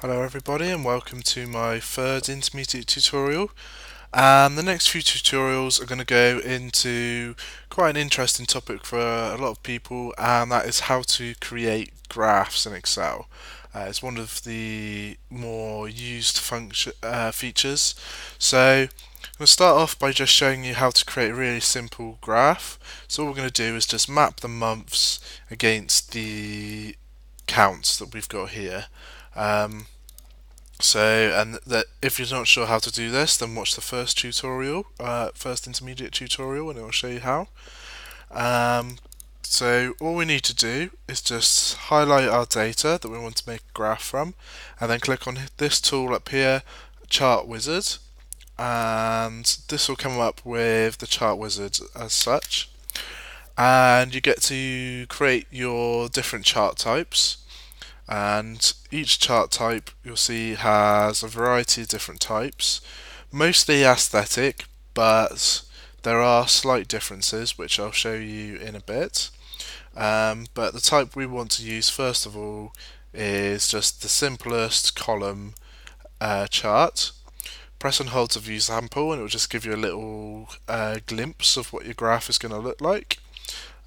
Hello everybody and welcome to my third intermediate tutorial and the next few tutorials are going to go into quite an interesting topic for a lot of people and that is how to create graphs in Excel. Uh, it's one of the more used function uh, features so We'll start off by just showing you how to create a really simple graph. So all we're going to do is just map the months against the counts that we've got here. Um, so, and that if you're not sure how to do this, then watch the first tutorial, uh, first intermediate tutorial, and it will show you how. Um, so all we need to do is just highlight our data that we want to make a graph from, and then click on this tool up here, Chart Wizard, and this will come up with the Chart Wizard as such. And you get to create your different chart types and each chart type you'll see has a variety of different types mostly aesthetic but there are slight differences which I'll show you in a bit. Um, but the type we want to use first of all is just the simplest column uh, chart. Press and hold to view sample and it will just give you a little uh, glimpse of what your graph is going to look like.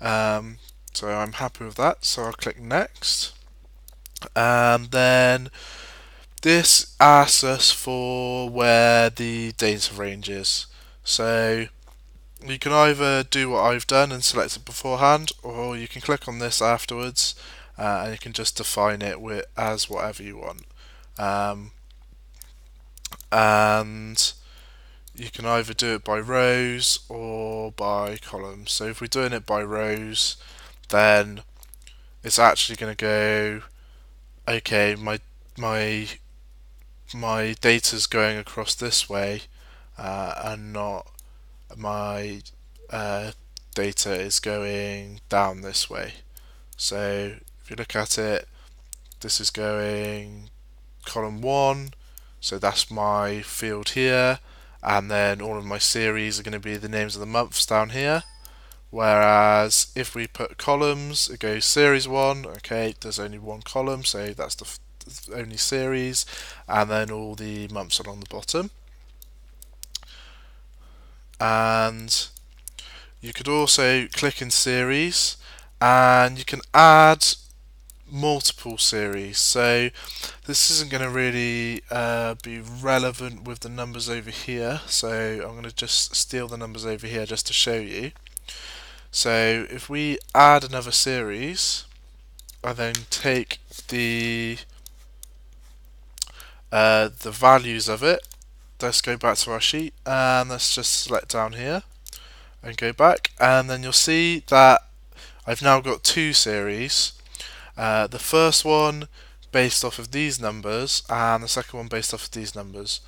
Um, so I'm happy with that so I'll click next and then this asks us for where the data range is. So you can either do what I've done and select it beforehand, or you can click on this afterwards uh, and you can just define it with, as whatever you want. Um, and you can either do it by rows or by columns. So if we're doing it by rows, then it's actually going to go okay, my my my data's going across this way uh, and not my uh, data is going down this way. So if you look at it, this is going column 1, so that's my field here, and then all of my series are going to be the names of the months down here. Whereas if we put columns, it goes series one, okay, there's only one column, so that's the, the only series, and then all the months along the bottom. And you could also click in series, and you can add multiple series. So this isn't going to really uh, be relevant with the numbers over here. So I'm going to just steal the numbers over here just to show you. So if we add another series, I then take the uh, the values of it. Let's go back to our sheet and let's just select down here and go back and then you'll see that I've now got two series. Uh, the first one based off of these numbers and the second one based off of these numbers.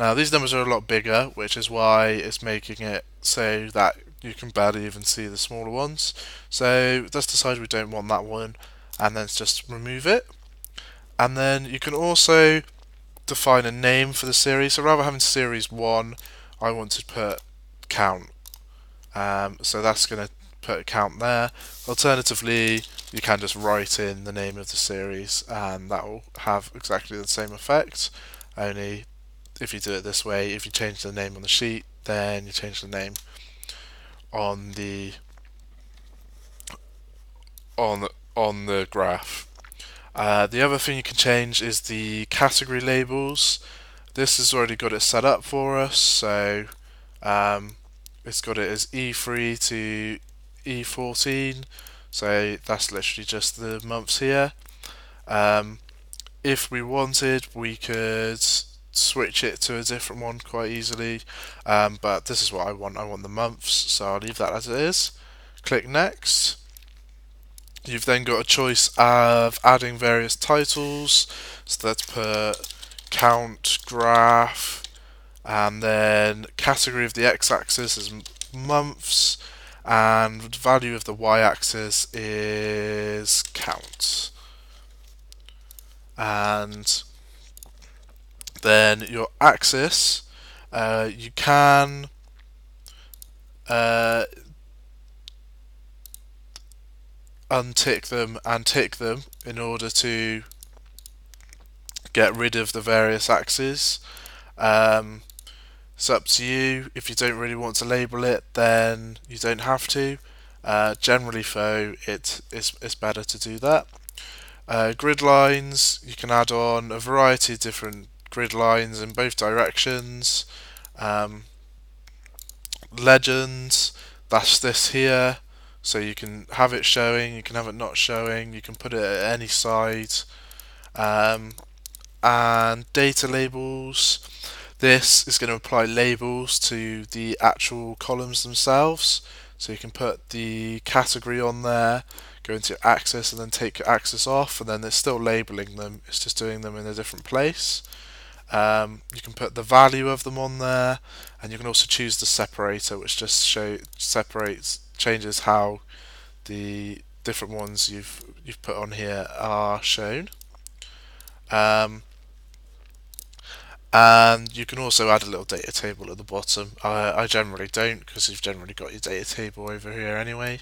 Now these numbers are a lot bigger which is why it's making it so that you can barely even see the smaller ones. So let's decide we don't want that one and then just remove it. And then you can also define a name for the series. So rather having series 1, I want to put count. Um, so that's going to put a count there. Alternatively, you can just write in the name of the series and that will have exactly the same effect. Only if you do it this way, if you change the name on the sheet, then you change the name on the on on the graph. Uh, the other thing you can change is the category labels. This has already got it set up for us, so um, it's got it as E3 to E14, so that's literally just the months here. Um, if we wanted, we could switch it to a different one quite easily. Um, but this is what I want. I want the months so I'll leave that as it is. Click next. You've then got a choice of adding various titles. So let's put count graph and then category of the x-axis is months and value of the y-axis is count. And then your axis, uh, you can uh, untick them and tick them in order to get rid of the various axes. Um, it's up to you. If you don't really want to label it, then you don't have to. Uh, generally, though, it, it's, it's better to do that. Uh, grid lines, you can add on a variety of different grid lines in both directions. Um, legends, that's this here. So you can have it showing, you can have it not showing, you can put it at any side. Um, and data labels, this is going to apply labels to the actual columns themselves. So you can put the category on there, go into axis and then take axis off and then it's still labeling them, it's just doing them in a different place. Um, you can put the value of them on there and you can also choose the separator which just show separates changes how the different ones you've you've put on here are shown. Um, and you can also add a little data table at the bottom. I, I generally don't because you've generally got your data table over here anyway.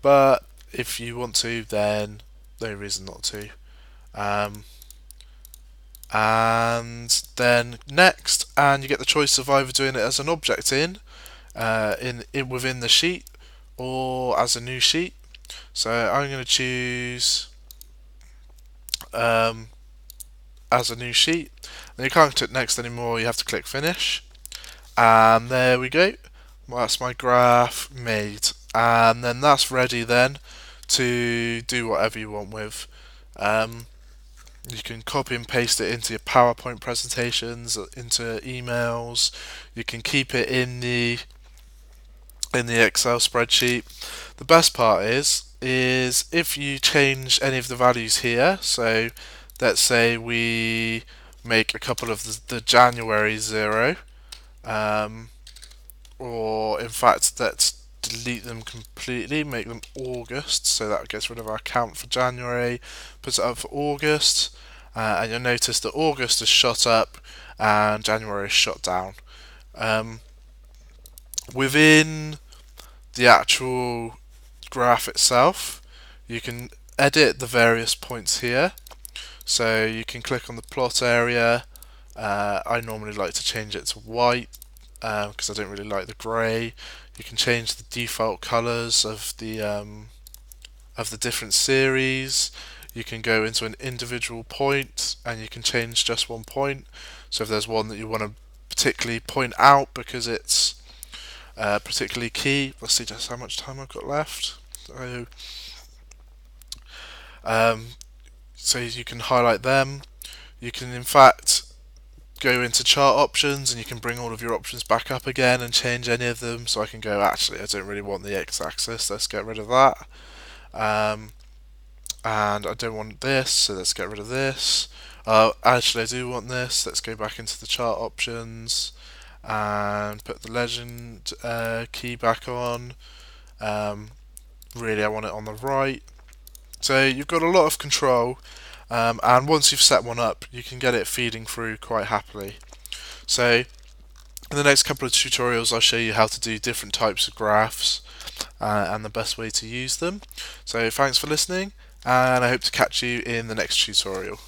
But if you want to, then no reason not to. Um, and then next, and you get the choice of either doing it as an object in, uh, in, in within the sheet, or as a new sheet. So I'm going to choose um, as a new sheet. And you can't click next anymore, you have to click finish. And there we go. That's my graph made. And then that's ready then to do whatever you want with. Um, you can copy and paste it into your PowerPoint presentations, into emails. You can keep it in the in the Excel spreadsheet. The best part is is if you change any of the values here. So let's say we make a couple of the, the January zero, um, or in fact let's delete them completely, make them August, so that gets rid of our count for January, puts it up for August, uh, and you'll notice that August is shot up and January is shot down. Um, within the actual graph itself, you can edit the various points here. So you can click on the plot area. Uh, I normally like to change it to white because uh, I don't really like the grey. You can change the default colours of the um, of the different series. You can go into an individual point and you can change just one point. So if there's one that you want to particularly point out because it's uh, particularly key, let's see just how much time I've got left. So, um, so you can highlight them. You can in fact go into chart options and you can bring all of your options back up again and change any of them. So I can go actually I don't really want the x-axis. Let's get rid of that. Um, and I don't want this so let's get rid of this. Uh, actually I do want this. Let's go back into the chart options and put the legend uh, key back on. Um, really I want it on the right. So you've got a lot of control um, and once you've set one up you can get it feeding through quite happily. So in the next couple of tutorials I'll show you how to do different types of graphs uh, and the best way to use them. So thanks for listening and I hope to catch you in the next tutorial.